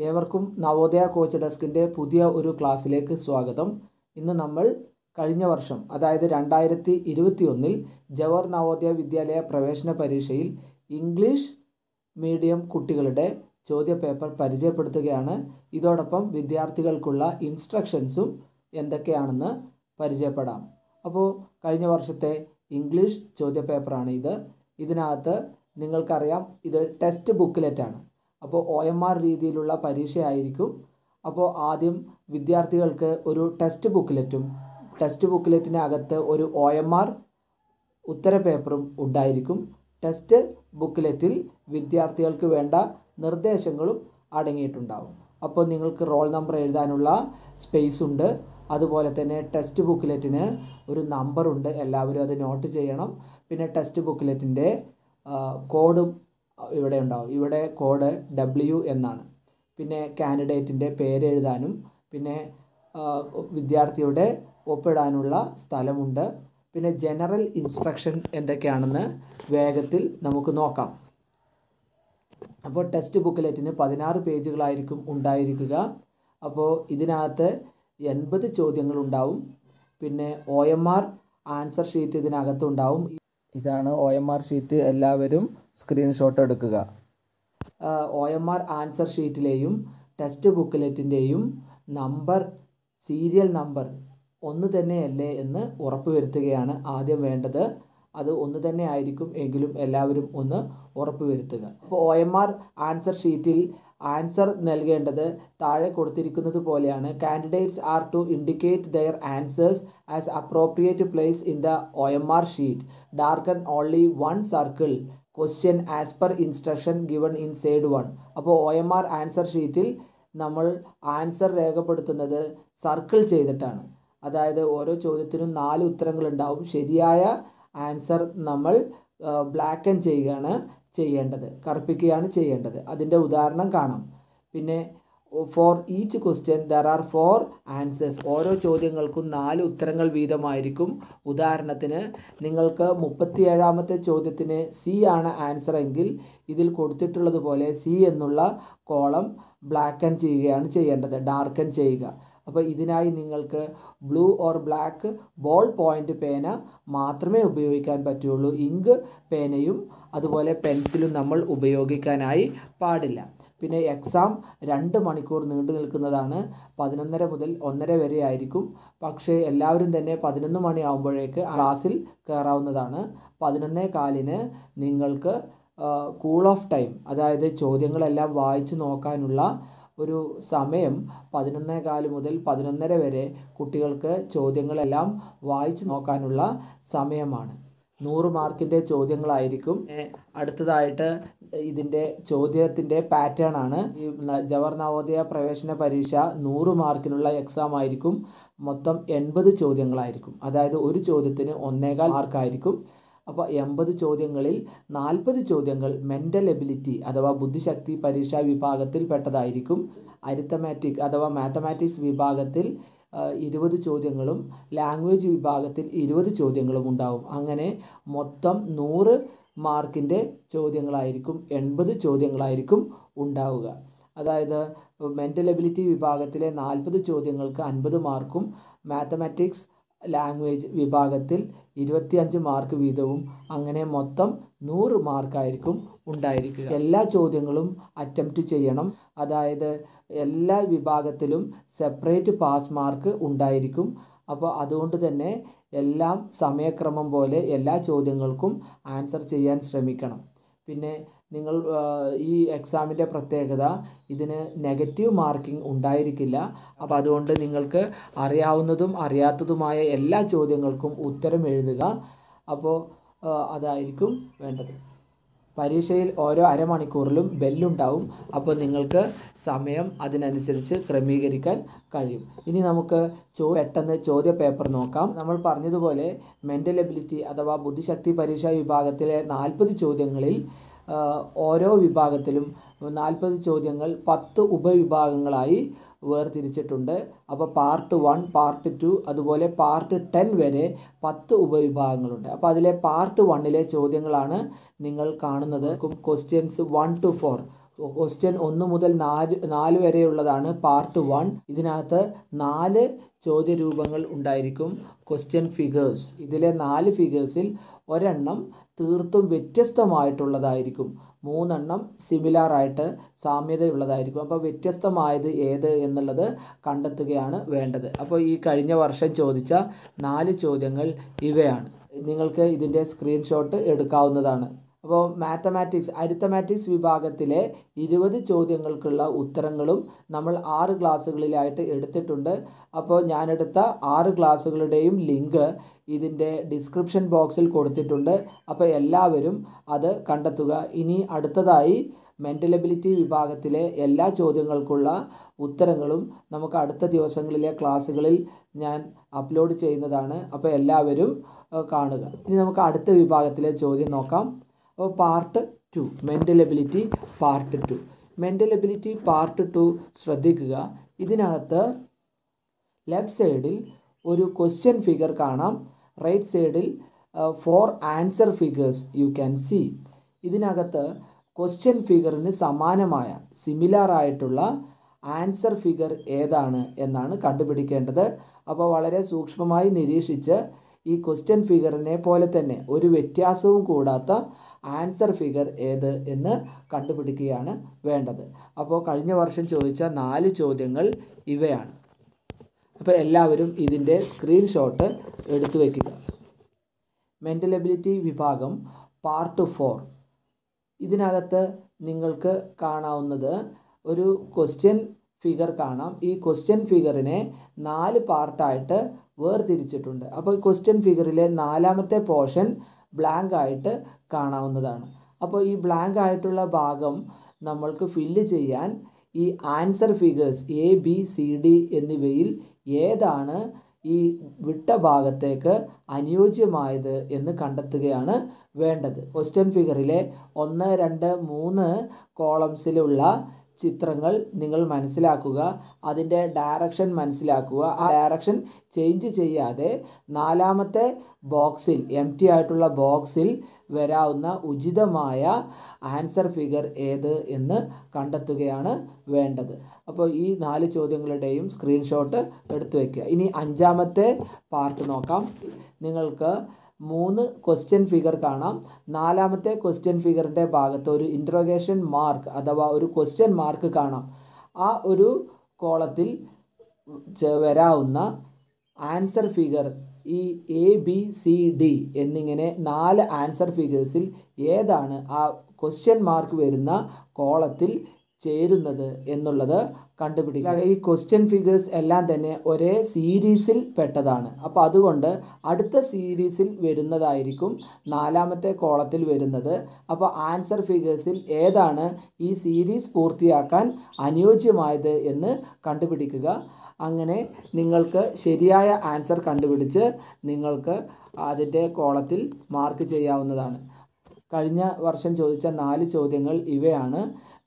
ഏവർക്കും നവോദയ കോച്ച് ഡെസ്കിന്റെ പുതിയ ഒരു ക്ലാസ്സിലേക്ക് സ്വാഗതം. ഇന്ന് നമ്മൾ കഴിഞ്ഞ വർഷം അതായത് രണ്ടായിരത്തി ഇരുപത്തി ഒന്നിൽ ജവഹർ നവോദയ വിദ്യാലയ പ്രവേശന പരീക്ഷയിൽ ഇംഗ്ലീഷ് മീഡിയം കുട്ടികളുടെ ചോദ്യ പേപ്പർ പരിചയപ്പെടുത്തുകയാണ്. ഇതോടൊപ്പം വിദ്യാർത്ഥികൾക്കുള്ള ഇൻസ്ട്രക്ഷൻസും എന്തൊക്കെയാണെന്ന് പരിചയപ്പെടാം. അപ്പോൾ കഴിഞ്ഞ വർഷത്തെ ഇംഗ്ലീഷ് ചോദ്യ പേപ്പറാണ് ഇത്. ഇതിനകത്ത് നിങ്ങൾക്കറിയാം ഇത് ടെക്സ്റ്റ് ബുക്കിലെറ്റാണ്. അപ്പോൾ ഒ എം ആർ രീതിയിലുള്ള പരീക്ഷയായിരിക്കും. അപ്പോൾ ആദ്യം വിദ്യാർത്ഥികൾക്ക് ഒരു ടെസ്റ്റ് ബുക്കിലെറ്റും ടെസ്റ്റ് ബുക്കിലെറ്റിനകത്ത് ഒരു ഒ എം ആർ ഉത്തര പേപ്പറും ഉണ്ടായിരിക്കും. ടെസ്റ്റ് ബുക്കിലെറ്റിൽ വിദ്യാർത്ഥികൾക്ക് വേണ്ട നിർദ്ദേശങ്ങളും അടങ്ങിയിട്ടുണ്ടാവും. അപ്പോൾ നിങ്ങൾക്ക് റോൾ നമ്പർ എഴുതാനുള്ള സ്പേസ് ഉണ്ട്. അതുപോലെ തന്നെ ടെസ്റ്റ് ബുക്കിലെറ്റിന് ഒരു നമ്പറുണ്ട് എല്ലാവരും അത് നോട്ട് ചെയ്യണം. പിന്നെ ടെസ്റ്റ് ബുക്കിലെറ്റിന്റെ കോഡും ഇവിടെ ഉണ്ടാവും. ഇവിടെ കോഡ് ഡബ്ല്യു എന്നാണ്. പിന്നെ കാൻഡിഡേറ്റിന്റെ പേര് എഴുതാനും പിന്നെ വിദ്യാർത്ഥിയുടെ ഒപ്പിടാനുള്ള സ്ഥലമുണ്ട്. പിന്നെ ജനറൽ ഇൻസ്ട്രക്ഷൻ എന്തൊക്കെയാണെന്ന് വേഗത്തിൽ നമുക്ക് നോക്കാം. അപ്പോൾ ടെക്സ്റ്റ് ബുക്കിലെറ്റിന് പതിനാറ് പേജുകളായിരിക്കും ഉണ്ടായിരിക്കുക. അപ്പോൾ ഇതിനകത്ത് എൺപത് ചോദ്യങ്ങളുണ്ടാവും പിന്നെ O M R answer sheet ഇതിനകത്തുണ്ടാവും ഇതാണ് ഒ എം ആർ ഷീറ്റ് എല്ലാവരും സ്ക്രീൻഷോട്ട് എടുക്കുക. ഒ എം ആർ ആൻസർ ഷീറ്റിലെയും ടെസ്റ്റ് ബുക്കിലെറ്റിന്റെയും നമ്പർ സീരിയൽ നമ്പർ ഒന്ന് തന്നെയല്ലേ എന്ന് ഉറപ്പുവരുത്തുകയാണ് ആദ്യം വേണ്ടത്. അത് ഒന്ന് തന്നെ ആയിരിക്കും എങ്കിലും എല്ലാവരും ഒന്ന് ഉറപ്പുവരുത്തുക അപ്പോൾ ഒ എം ആർ ആൻസർ ഷീറ്റിൽ ആൻസർ നൽകേണ്ടത് താഴെ കൊടുത്തിരിക്കുന്നത് പോലെയാണ്. Candidates are to indicate their answers as appropriate place in the O M R sheet darken only one circle question as per instruction given inside one അപ്പോൾ O M R answer ഷീറ്റിൽ നമ്മൾ answer രേഖപ്പെടുത്തുന്നത് circle ചെയ്തിട്ടാണ്. അതായത് ഓരോ ചോദ്യത്തിനും നാല് ഉത്തരങ്ങളുണ്ടാവും ശരിയായ ആൻസർ നമ്മൾ ബ്ലാക്ക് ആൻഡ് ചെയ്യുകയാണ്. ചെയ്യേണ്ടത് കറുപ്പിക്കുകയാണ് ചെയ്യേണ്ടത്. അതിന്റെ ഉദാഹരണം കാണാം. പിന്നെ for each question there are four answers ഓരോ ചോദ്യങ്ങൾക്കും നാല് ഉത്തരങ്ങൾ വീതമായിരിക്കും. ഉദാഹരണത്തിന് നിങ്ങൾക്ക് മുപ്പത്തിയേഴാമത്തെ ചോദ്യത്തിന് സി ആണ് ആൻസർ എങ്കിൽ ഇതിൽ കൊടുത്തിട്ടുള്ളതുപോലെ സി എന്നുള്ള കോളം ബ്ലാക്ക് ആൻഡ് ചെയ്യുകയാണ് ചെയ്യേണ്ടത് ഡാർക്കൻ ചെയ്യുക. അപ്പോൾ ഇതിനായി നിങ്ങൾക്ക് blue or black ball point പേന മാത്രമേ ഉപയോഗിക്കാൻ പറ്റുള്ളൂ. ഇങ്ക് പേനയും അതുപോലെ പെൻസിലും നമ്മൾ ഉപയോഗിക്കാനായി പാടില്ല. പിന്നെ എക്സാം രണ്ട് മണിക്കൂർ നീണ്ടു നിൽക്കുന്നതാണ്. പതിനൊന്നര മുതൽ ഒന്നര വരെ ആയിരിക്കും. പക്ഷേ എല്ലാവരും തന്നെ പതിനൊന്ന് മണിയാകുമ്പോഴേക്ക് ക്ലാസ്സിൽ കയറാവുന്നതാണ്. പതിനൊന്നേ കാലിന് നിങ്ങൾക്ക് കൂൾ ഓഫ് ടൈം അതായത് ചോദ്യങ്ങളെല്ലാം വായിച്ചു നോക്കാനുള്ള ഒരു സമയം പതിനൊന്നേ കാൽ മുതൽ പതിനൊന്നര വരെ കുട്ടികൾക്ക് ചോദ്യങ്ങളെല്ലാം വായിച്ചു നോക്കാനുള്ള സമയമാണ്. നൂറ് മാർക്കിന്റെ ചോദ്യങ്ങളായിരിക്കും. അടുത്തതായിട്ട് ഇതിന്റെ ചോദ്യത്തിന്റെ പാറ്റേൺ ആണ്. ഈ ജവഹർ നവോദയ പ്രവേശന പരീക്ഷ നൂറ് മാർക്കിനുള്ള എക്സാം ആയിരിക്കും. മൊത്തം എൺപത് ചോദ്യങ്ങളായിരിക്കും. അതായത് ഒരു ചോദ്യത്തിന് ഒന്നേകാൽ മാർക്കായിരിക്കും. അപ്പോൾ എൺപത് ചോദ്യങ്ങളിൽ നാൽപ്പത് ചോദ്യങ്ങൾ മെന്റൽ എബിലിറ്റി അഥവാ ബുദ്ധിശക്തി പരീക്ഷാ വിഭാഗത്തിൽ പെട്ടതായിരിക്കും അരിത്തമാറ്റിക് അഥവാ മാത്തമാറ്റിക്സ് വിഭാഗത്തിൽ ഇരുപത് ചോദ്യങ്ങളും ലാംഗ്വേജ് വിഭാഗത്തിൽ ഇരുപത് ചോദ്യങ്ങളും ഉണ്ടാവും. അങ്ങനെ മൊത്തം നൂറ് മാർക്കിന്റെ ചോദ്യങ്ങളായിരിക്കും എൺപത് ചോദ്യങ്ങളായിരിക്കും ഉണ്ടാവുക. അതായത് മെന്റൽ എബിലിറ്റി വിഭാഗത്തിലെ നാൽപ്പത് ചോദ്യങ്ങൾക്ക് അൻപത് മാർക്കും മാത്തമാറ്റിക്സ് ലാംഗ്വേജ് വിഭാഗത്തിൽ ഇരുപത്തിയഞ്ച് മാർക്ക് വീതവും അങ്ങനെ മൊത്തം നൂറ് മാർക്കായിരിക്കും ഉണ്ടായിരിക്കുക. എല്ലാ ചോദ്യങ്ങളും അറ്റംപ്റ്റ് ചെയ്യണം. അതായത് എല്ലാ വിഭാഗത്തിലും സെപ്പറേറ്റ് പാസ് മാർക്ക് ഉണ്ടായിരിക്കും. അപ്പോൾ അതുകൊണ്ട് തന്നെ എല്ലാം സമയക്രമം പോലെ എല്ലാ ചോദ്യങ്ങൾക്കും ആൻസർ ചെയ്യാൻ ശ്രമിക്കണം. പിന്നെ നിങ്ങൾ ഈ എക്സാമിന്റെ പ്രത്യേകത ഇതിന് നെഗറ്റീവ് മാർക്കിംഗ് ഉണ്ടായിരിക്കില്ല. അപ്പോൾ അതുകൊണ്ട് നിങ്ങൾക്ക് അറിയാവുന്നതും അറിയാത്തതുമായ എല്ലാ ചോദ്യങ്ങൾക്കും ഉത്തരം എഴുതുക. അപ്പോൾ അതായിരിക്കും വേണ്ടത്. പരീക്ഷയിൽ ഓരോ അരമണിക്കൂറിലും ബെല്ലുണ്ടാവും. അപ്പോൾ നിങ്ങൾക്ക് സമയം അതിനനുസരിച്ച് ക്രമീകരിക്കാൻ കഴിയും. ഇനി നമുക്ക് ചോ പെട്ടെന്ന് ചോദ്യ പേപ്പർ നോക്കാം. നമ്മൾ പറഞ്ഞതുപോലെ മെന്റൽ എബിലിറ്റി അഥവാ ബുദ്ധിശക്തി പരീക്ഷാ വിഭാഗത്തിലെ നാൽപ്പത് ചോദ്യങ്ങളിൽ ഓരോ വിഭാഗത്തിലും നാൽപ്പത് ചോദ്യങ്ങൾ പത്ത് ഉപവിഭാഗങ്ങളായി വേർതിരിച്ചിട്ടുണ്ട്. അപ്പോൾ പാർട്ട് വൺ പാർട്ട് ടു അതുപോലെ പാർട്ട് ടെൻ വരെ പത്ത് ഉപവിഭാഗങ്ങളുണ്ട്. അപ്പോൾ അതിലെ പാർട്ട് വണ്ണിലെ ചോദ്യങ്ങളാണ് നിങ്ങൾ കാണുന്നത്. Questions one two four question ഒന്ന് മുതൽ നാല് നാല് വരെയുള്ളതാണ് പാർട്ട് വൺ ഇതിനകത്ത് നാല് ചോദ്യരൂപങ്ങൾ ഉണ്ടായിരിക്കും. ക്വസ്റ്റ്യൻ ഫിഗേഴ്സ് ഇതിലെ നാല് ഫിഗേഴ്സിൽ ഒരെണ്ണം തീർത്തും വ്യത്യസ്തമായിട്ടുള്ളതായിരിക്കും. മൂന്നെണ്ണം സിമിലാർ ആയിട്ട് സാമ്യതയുള്ളതായിരിക്കും. അപ്പോൾ വ്യത്യസ്തമായത് ഏത് എന്നുള്ളത് കണ്ടെത്തുകയാണ് വേണ്ടത്. അപ്പോൾ ഈ കഴിഞ്ഞ വർഷം ചോദിച്ച നാല് ചോദ്യങ്ങൾ ഇവയാണ്. നിങ്ങൾക്ക് ഇതിന്റെ സ്ക്രീൻഷോട്ട് എടുക്കാവുന്നതാണ്. അപ്പോൾ മാത്തമാറ്റിക്സ് അരിത്തമാറ്റിക്സ് വിഭാഗത്തിലെ ഇരുപത് ചോദ്യങ്ങൾക്കുള്ള ഉത്തരങ്ങളും നമ്മൾ ആറ് ക്ലാസ്സുകളിലായിട്ട് എടുത്തിട്ടുണ്ട്. അപ്പോൾ ഞാനെടുത്ത ആറ് ക്ലാസ്സുകളുടെയും ലിങ്ക് ഇതിന്റെ ഡിസ്ക്രിപ്ഷൻ ബോക്സിൽ കൊടുത്തിട്ടുണ്ട്. അപ്പോൾ എല്ലാവരും അത് കണ്ടെത്തുക. ഇനി അടുത്തതായി മെന്റൽ എബിലിറ്റി വിഭാഗത്തിലെ എല്ലാ ചോദ്യങ്ങൾക്കുള്ള ഉത്തരങ്ങളും നമുക്ക് അടുത്ത ദിവസങ്ങളിലെ ക്ലാസ്സുകളിൽ ഞാൻ അപ്ലോഡ് ചെയ്യുന്നതാണ്. അപ്പോൾ എല്ലാവരും കാണുക. ഇനി നമുക്ക് അടുത്ത വിഭാഗത്തിലെ ചോദ്യം നോക്കാം. Part two mental ability part two mental ability part two ശ്രദ്ധിക്കുക. ഇതിനകത്ത് ലെഫ്റ്റ് സൈഡിൽ ഒരു ക്വസ്റ്റ്യൻ ഫിഗർ കാണാം. റൈറ്റ് സൈഡിൽ four answer figures you can see ഇതിനകത്ത് ക്വസ്റ്റ്യൻ ഫിഗറിന് സമാനമായ സിമിലർ ആയിട്ടുള്ള ആൻസർ ഫിഗർ ഏതാണ് എന്നാണ് കണ്ടുപിടിക്കേണ്ടത്. അപ്പോൾ വളരെ സൂക്ഷ്മമായി നിരീക്ഷിച്ച് ഈ ക്വസ്റ്റ്യൻ ഫിഗറിനെ പോലെ തന്നെ ഒരു വ്യത്യാസവും കൂടാത്ത ആൻസർ ഫിഗർ ഏത് എന്ന് കണ്ടുപിടിക്കുകയാണ് വേണ്ടത്. അപ്പോൾ കഴിഞ്ഞ വർഷം ചോദിച്ച നാല് ചോദ്യങ്ങൾ ഇവയാണ്. അപ്പോൾ എല്ലാവരും ഇതിന്റെ സ്ക്രീൻഷോട്ട് എടുത്തു വയ്ക്കുക മെന്റൽ എബിലിറ്റി വിഭാഗം പാർട്ട് ഫോർ ഇതിനകത്ത് നിങ്ങൾക്ക് കാണാവുന്നത് ഒരു ക്വസ്റ്റ്യൻ ഫിഗർ കാണാം. ഈ ക്വസ്റ്റ്യൻ ഫിഗറിനെ നാല് പാർട്ടായിട്ട് വേർതിരിച്ചിട്ടുണ്ട്. അപ്പോൾ ക്വസ്റ്റ്യൻ ഫിഗറിലെ നാലാമത്തെ പോർഷൻ ബ്ലാങ്ക് ആയിട്ട് കാണാവുന്നതാണ്. അപ്പോൾ ഈ ബ്ലാങ്ക് ആയിട്ടുള്ള ഭാഗം നമ്മൾക്ക് ഫില്ല് ചെയ്യാൻ ഈ answer figures A B C D എന്നിവയിൽ ഏതാണ് ഈ വിട്ട ഭാഗത്തേക്ക് അനുയോജ്യമായത് എന്ന് കണ്ടെത്തുകയാണ് വേണ്ടത്. ക്വസ്റ്റ്യൻ ഫിഗറിലെ ഒന്ന് രണ്ട് മൂന്ന് കോളംസിലുള്ള ചിത്രങ്ങൾ നിങ്ങൾ മനസ്സിലാക്കുക അതിന്റെ ഡയറക്ഷൻ മനസ്സിലാക്കുക. ആ ഡയറക്ഷൻ ചേഞ്ച് ചെയ്യാതെ നാലാമത്തെ ബോക്സിൽ എം ടി ആയിട്ടുള്ള ബോക്സിൽ വരാവുന്ന ഉചിതമായ ആൻസർ ഫിഗർ ഏത് എന്ന് കണ്ടെത്തുകയാണ് വേണ്ടത്. അപ്പോൾ ഈ നാല് ചോദ്യങ്ങളുടെയും സ്ക്രീൻഷോട്ട് എടുത്തു വയ്ക്കുക ഇനി അഞ്ചാമത്തെ പാർട്ട് നോക്കാം. നിങ്ങൾക്ക് മൂന്ന് ക്വസ്റ്റ്യൻ ഫിഗർ കാണാം. നാലാമത്തെ ക്വസ്റ്റ്യൻ ഫിഗറിന്റെ ഭാഗത്ത് ഒരു ഇൻട്രോഗേഷൻ മാർക്ക് അഥവാ ഒരു ക്വസ്റ്റ്യൻ മാർക്ക് കാണാം. ആ ഒരു കോളത്തിൽ വരാവുന്ന ആൻസർ ഫിഗർ ഈ എ ബി സി ഡി എന്നിങ്ങനെ നാല് ആൻസർ ഫിഗേഴ്സിൽ ഏതാണ് ആ ക്വസ്റ്റ്യൻ മാർക്ക് വരുന്ന കോളത്തിൽ ചേരുന്നത് എന്നുള്ളത് കണ്ടുപിടിക്കുക ഈ ക്വസ്റ്റ്യൻ ഫിഗേഴ്സ് എല്ലാം തന്നെ ഒരേ സീരീസിൽ പെട്ടതാണ്. അപ്പോൾ അതുകൊണ്ട് അടുത്ത സീരീസിൽ വരുന്നതായിരിക്കും നാലാമത്തെ കോളത്തിൽ വരുന്നത്. അപ്പോൾ ആൻസർ ഫിഗേഴ്സിൽ ഏതാണ് ഈ സീരീസ് പൂർത്തിയാക്കാൻ അനുയോജ്യമായത് എന്ന് കണ്ടുപിടിക്കുക. അങ്ങനെ നിങ്ങൾക്ക് ശരിയായ ആൻസർ കണ്ടുപിടിച്ച് നിങ്ങൾക്ക് അതിന്റെ കോളത്തിൽ മാർക്ക് ചെയ്യാവുന്നതാണ്. കഴിഞ്ഞ വർഷം ചോദിച്ച നാല് ചോദ്യങ്ങൾ ഇവയാണ്.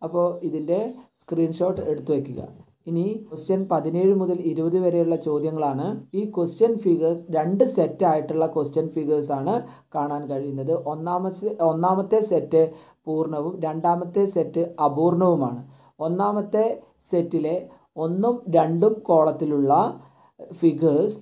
അപ്പോൾ ഇതിന്റെ സ്ക്രീൻഷോട്ട് എടുത്തു വയ്ക്കുക. ഇനി ക്വസ്റ്റ്യൻ പതിനേഴ് മുതൽ ഇരുപത് വരെയുള്ള ചോദ്യങ്ങളാണ്. ഈ ക്വസ്റ്റ്യൻ ഫിഗേഴ്സ് രണ്ട് സെറ്റ് ആയിട്ടുള്ള ക്വസ്റ്റ്യൻ ഫിഗേഴ്സ് ആണ് കാണാൻ കഴിയുന്നത്. ഒന്നാമത്തെ ഒന്നാമത്തെ സെറ്റ് പൂർണവും രണ്ടാമത്തെ സെറ്റ് അപൂർണവുമാണ്. ഒന്നാമത്തെ സെറ്റിലെ ഒന്നും രണ്ടും കോളത്തിലുള്ള ഫിഗേഴ്സ്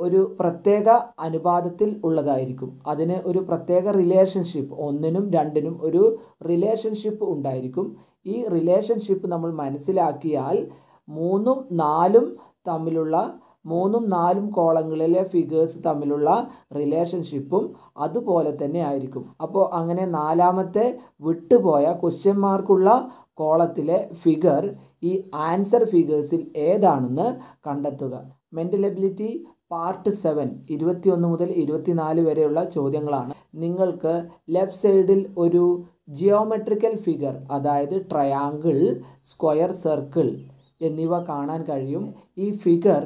ഒരു പ്രത്യേക അനുപാതത്തിൽ ഉള്ളതായിരിക്കും. അതിന് ഒരു പ്രത്യേക റിലേഷൻഷിപ്പ് ഒന്നിനും രണ്ടിനും ഒരു റിലേഷൻഷിപ്പ് ഉണ്ടായിരിക്കും. ഈ റിലേഷൻഷിപ്പ് നമ്മൾ മനസ്സിലാക്കിയാൽ മൂന്നും നാലും തമ്മിലുള്ള മൂന്നും നാലും കോളങ്ങളിലെ ഫിഗേഴ്സ് തമ്മിലുള്ള റിലേഷൻഷിപ്പും അതുപോലെ തന്നെ ആയിരിക്കും. അപ്പോൾ അങ്ങനെ നാലാമത്തെ വിട്ടുപോയ ക്വസ്റ്റ്യൻ മാർക്കുള്ള കോളത്തിലെ ഫിഗർ ഈ ആൻസർ ഫിഗേഴ്സിൽ ഏതാണെന്ന് കണ്ടെത്തുക. മെന്റൽ എബിലിറ്റി പാർട്ട് സെവൻ ഇരുപത്തിയൊന്ന് മുതൽ ഇരുപത്തിനാല് വരെയുള്ള ചോദ്യങ്ങളാണ്. നിങ്ങൾക്ക് ലെഫ്റ്റ് സൈഡിൽ ഒരു ജിയോമെട്രിക്കൽ ഫിഗർ അതായത് ട്രയാങ്കിൾ സ്ക്വയർ സർക്കിൾ എന്നിവ കാണാൻ കഴിയും. ഈ ഫിഗർ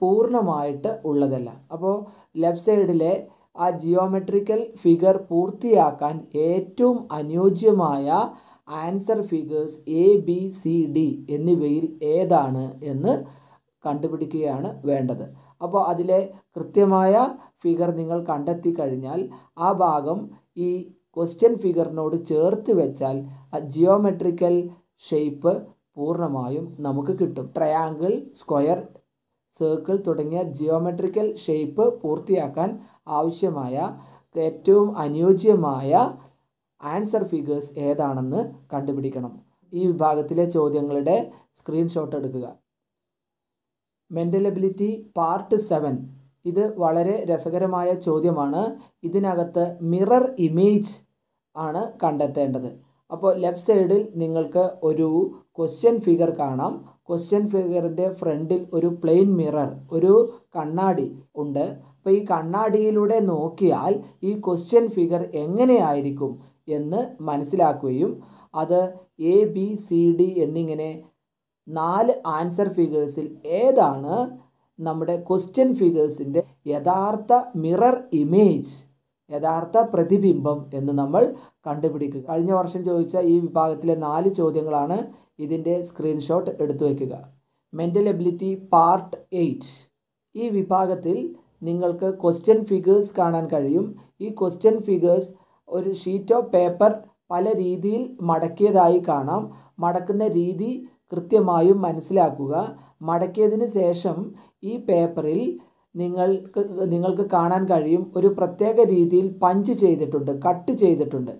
പൂർണമായിട്ട് ഉള്ളതല്ല. അപ്പോൾ ലെഫ്റ്റ് സൈഡിലെ ആ ജിയോമെട്രിക്കൽ ഫിഗർ പൂർത്തിയാക്കാൻ ഏറ്റവും അനുയോജ്യമായ answer figures A B C D എന്നിവയിൽ ഏതാണ് എന്ന് കണ്ടുപിടിക്കുകയാണ് വേണ്ടത്. അപ്പോൾ അതിലെ കൃത്യമായ ഫിഗർ നിങ്ങൾ കണ്ടെത്തി കഴിഞ്ഞാൽ ആ ഭാഗം ഈ ക്വസ്റ്റ്യൻ ഫിഗറിനോട് ചേർത്ത് വെച്ചാൽ ആ ജിയോമെട്രിക്കൽ ഷേപ്പ് പൂർണമായും നമുക്ക് കിട്ടും. ട്രയാങ്കിൾ സ്ക്വയർ സർക്കിൾ തുടങ്ങിയ ജിയോമെട്രിക്കൽ ഷേപ്പ് പൂർത്തിയാക്കാൻ ആവശ്യമായ ഏറ്റവും അനുയോജ്യമായ ആൻസർ ഫിഗേഴ്സ് ഏതാണെന്ന് കണ്ടുപിടിക്കണം. ഈ വിഭാഗത്തിലെ ചോദ്യങ്ങളുടെ സ്ക്രീൻഷോട്ട് എടുക്കുക. മെന്റൽ എബിലിറ്റി പാർട്ട് സെവൻ ഇത് വളരെ രസകരമായ ചോദ്യമാണ്. ഇതിനകത്ത് മിറർ ഇമേജ് ആണ് കണ്ടെത്തേണ്ടത്. അപ്പോൾ ലെഫ്റ്റ് സൈഡിൽ നിങ്ങൾക്ക് ഒരു ക്വസ്റ്റ്യൻ ഫിഗർ കാണാം. ക്വസ്റ്റ്യൻ ഫിഗറിന്റെ ഫ്രണ്ടിൽ ഒരു പ്ലെയിൻ മിറർ ഒരു കണ്ണാടി ഉണ്ട്. അപ്പോൾ ഈ കണ്ണാടിയിലൂടെ നോക്കിയാൽ ഈ ക്വസ്റ്റ്യൻ ഫിഗർ എങ്ങനെയായിരിക്കും എന്ന് മനസ്സിലാക്കുകയും അത് എ ബി സി ഡി എന്നിങ്ങനെ നാല് ആൻസർ ഫിഗേഴ്സിൽ ഏതാണ് നമ്മുടെ ക്വസ്റ്റ്യൻ ഫിഗേഴ്സിന്റെ യഥാർത്ഥ മിറർ ഇമേജ് യഥാർത്ഥ പ്രതിബിംബം എന്ന് നമ്മൾ കണ്ടുപിടിക്കുക. കഴിഞ്ഞ വർഷം ചോദിച്ച ഈ വിഭാഗത്തിലെ നാല് ചോദ്യങ്ങളാണ് ഇതിന്റെ സ്ക്രീൻഷോട്ട് എടുത്തു വയ്ക്കുക. മെന്റൽ എബിലിറ്റി പാർട്ട് എയ്റ്റ് ഈ വിഭാഗത്തിൽ നിങ്ങൾക്ക് ക്വസ്റ്റ്യൻ ഫിഗേഴ്സ് കാണാൻ കഴിയും. ഈ ക്വസ്റ്റ്യൻ ഫിഗേഴ്സ് ഒരു ഷീറ്റ് ഓഫ് പേപ്പർ പല രീതിയിൽ മടക്കിയതായി കാണാം. മടക്കുന്ന രീതി കൃത്യമായും മനസ്സിലാക്കുക. മടക്കിയതിന് ശേഷം ഈ പേപ്പറിൽ നിങ്ങൾക്ക് നിങ്ങൾക്ക് കാണാൻ കഴിയും ഒരു പ്രത്യേക രീതിയിൽ പഞ്ച് ചെയ്തിട്ടുണ്ട് കട്ട് ചെയ്തിട്ടുണ്ട്.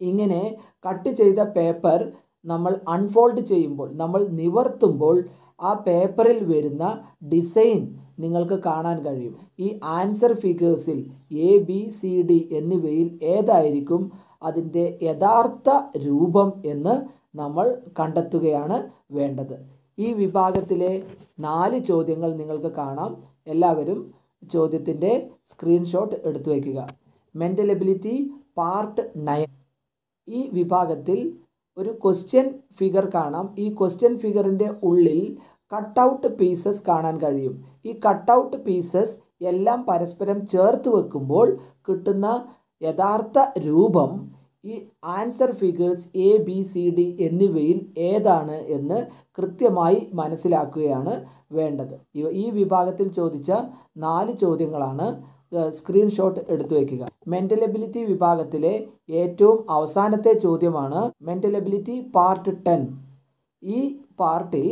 ഇങ്ങനെ കട്ട് ചെയ്ത പേപ്പർ നമ്മൾ അൺഫോൾഡ് ചെയ്യുമ്പോൾ നമ്മൾ നിവർത്തുമ്പോൾ ആ പേപ്പറിൽ വരുന്ന ഡിസൈൻ നിങ്ങൾക്ക് കാണാൻ കഴിയും. ഈ ആൻസർ ഫിഗേഴ്സിൽ എ ബി സി ഡി എന്നിവയിൽ ഏതായിരിക്കും അതിന്റെ യഥാർത്ഥ രൂപം എന്ന് നമ്മൾ കണ്ടെത്തുകയാണ് വേണ്ടത്. ഈ വിഭാഗത്തിലെ നാല് ചോദ്യങ്ങൾ നിങ്ങൾക്ക് കാണാം. എല്ലാവരും ചോദ്യത്തിന്റെ സ്ക്രീൻഷോട്ട് എടുത്തു വയ്ക്കുക. മെന്റൽ എബിലിറ്റി പാർട്ട് നയൻ ഈ വിഭാഗത്തിൽ ഒരു ക്വസ്റ്റ്യൻ ഫിഗർ കാണാം. ഈ ക്വസ്റ്റ്യൻ ഫിഗറിന്റെ ഉള്ളിൽ കട്ടൗട്ട് പീസസ് കാണാൻ കഴിയും. ഈ കട്ടൗട്ട് പീസസ് എല്ലാം പരസ്പരം ചേർത്ത് വെക്കുമ്പോൾ കിട്ടുന്ന യഥാർത്ഥ രൂപം ഈ answer figures A B C D എന്നിവയിൽ ഏതാണ് എന്ന് കൃത്യമായി മനസ്സിലാക്കുകയാണ് വേണ്ടത്. ഈ വിഭാഗത്തിൽ ചോദിച്ച നാല് ചോദ്യങ്ങളാണ് സ്ക്രീൻഷോട്ട് എടുത്തു വയ്ക്കുക മെന്റൽ എബിലിറ്റി വിഭാഗത്തിലെ ഏറ്റവും അവസാനത്തെ ചോദ്യമാണ് മെന്റൽ എബിലിറ്റി പാർട്ട് ടെൻ ഈ പാർട്ടിൽ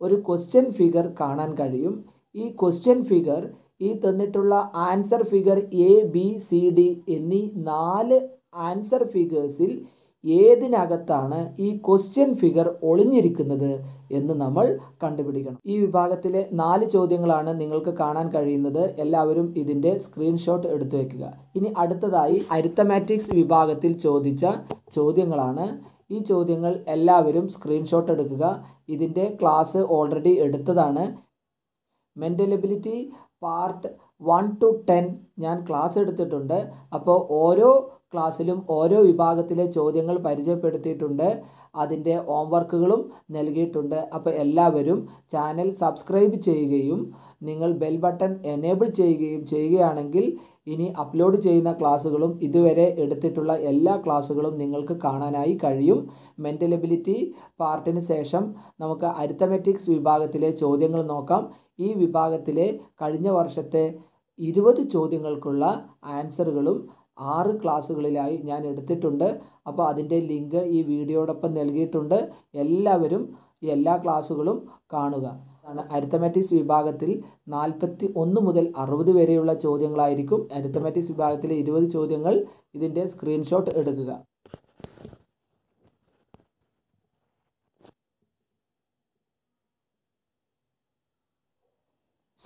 ഒരു ക്വസ്റ്റ്യൻ ഫിഗർ കാണാൻ കഴിയും. ഈ ക്വസ്റ്റ്യൻ ഫിഗർ ഈ തന്നിട്ടുള്ള answer figure A B C D എന്നീ നാല് ആൻസർ ഫിഗേഴ്സിൽ ഏതിനകത്താണ് ഈ ക്വസ്റ്റ്യൻ ഫിഗർ ഒളിഞ്ഞിരിക്കുന്നത് എന്ന് നമ്മൾ കണ്ടുപിടിക്കണം. ഈ വിഭാഗത്തിലെ നാല് ചോദ്യങ്ങളാണ് നിങ്ങൾക്ക് കാണാൻ കഴിയുന്നത്. എല്ലാവരും ഇതിന്റെ സ്ക്രീൻഷോട്ട് എടുത്തു വയ്ക്കുക ഇനി അടുത്തതായി അരിത്തമാറ്റിക്സ് വിഭാഗത്തിൽ ചോദിച്ച ചോദ്യങ്ങളാണ്. ഈ ചോദ്യങ്ങൾ എല്ലാവരും സ്ക്രീൻഷോട്ട് എടുക്കുക. ഇതിന്റെ ക്ലാസ് ഓൾറെഡി എടുത്തതാണ്. Mental ability part one to ten ഞാൻ ക്ലാസ് എടുത്തിട്ടുണ്ട്. അപ്പോൾ ഓരോ ക്ലാസ്സിലും ഓരോ വിഭാഗത്തിലെ ചോദ്യങ്ങൾ പരിചയപ്പെടുത്തിയിട്ടുണ്ട്. അതിന്റെ ഹോംവർക്കുകളും നൽകിയിട്ടുണ്ട്. അപ്പോൾ എല്ലാവരും ചാനൽ സബ്സ്ക്രൈബ് ചെയ്യുകയും നിങ്ങൾ ബെൽ ബട്ടൺ എനേബിൾ ചെയ്യുകയും ചെയ്യുകയാണെങ്കിൽ ഇനി അപ്ലോഡ് ചെയ്യുന്ന ക്ലാസ്സുകളും ഇതുവരെ എടുത്തിട്ടുള്ള എല്ലാ ക്ലാസ്സുകളും നിങ്ങൾക്ക് കാണാനായി കഴിയും. മെന്റൽ എബിലിറ്റി പാർട്ടിന് ശേഷം നമുക്ക് അരിത്തമെറ്റിക്സ് വിഭാഗത്തിലെ ചോദ്യങ്ങൾ നോക്കാം. ഈ വിഭാഗത്തിലെ കഴിഞ്ഞ വർഷത്തെ ഇരുപത് ചോദ്യങ്ങൾക്കുള്ള ആൻസറുകളും ആറ് ക്ലാസ്സുകളിലായി ഞാൻ എടുത്തിട്ടുണ്ട്. അപ്പോൾ അതിന്റെ ലിങ്ക് ഈ വീഡിയോടൊപ്പം നൽകിയിട്ടുണ്ട്. എല്ലാവരും എല്ലാ ക്ലാസ്സുകളും കാണുക. അരിത്തമാറ്റിക്സ് വിഭാഗത്തിൽ നാൽപ്പത്തി ഒന്ന് മുതൽ അറുപത് വരെയുള്ള ചോദ്യങ്ങളായിരിക്കും. അരിത്തമാറ്റിക്സ് വിഭാഗത്തിലെ ഇരുപത് ചോദ്യങ്ങൾ ഇതിന്റെ സ്ക്രീൻഷോട്ട് എടുക്കുക.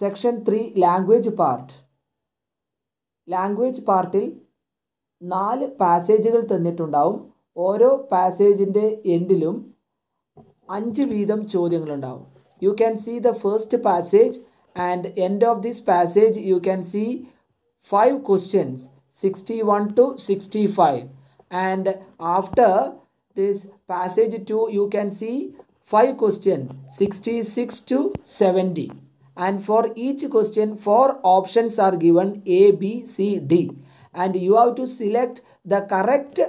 Section three language part. Language പാർട്ടിൽ നാല് പാസേജുകൾ തന്നിട്ടുണ്ടാവും. ഓരോ പാസേജിന്റെ എൻഡിലും അഞ്ച് വീതം ചോദ്യങ്ങളുണ്ടാവും. You can see the first passage and end of this passage you can see five questions sixty one to sixty five and after this passage two you can see five question sixty six to seventy and for each question four options are given A B C d. and you have to select the correct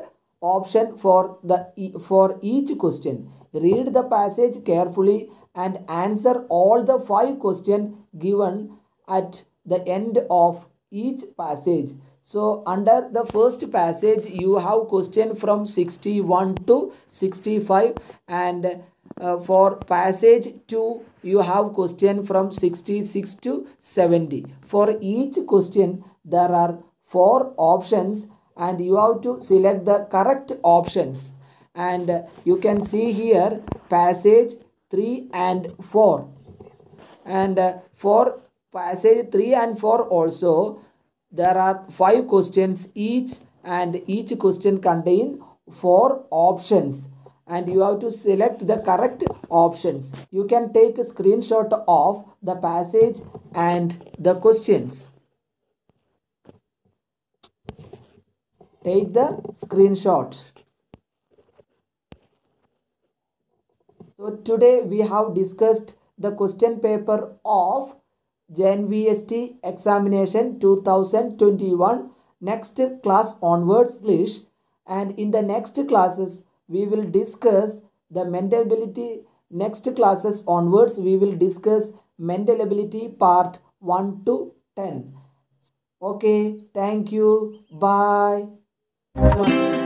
option for the for each question. Read the passage carefully and answer all the five questions given at the end of each passage. So under the first passage you have question from 61 to 65 and uh, for passage 2 you have question from 66 to 70. For each question there are four options and you have to select the correct options. And you can see here passage 3 and 4 and uh, for passage 3 and 4 also there are five questions each and each question contain four options. And you have to select the correct options. You can take a screenshot of the passage and the questions take the screenshot. So today we have discussed the question paper of JNVST examination 2021 next class onwards English and in the next classes we will discuss the mental ability. Next classes onwards we will discuss mental ability part 1 to 10 okay thank you. Bye one.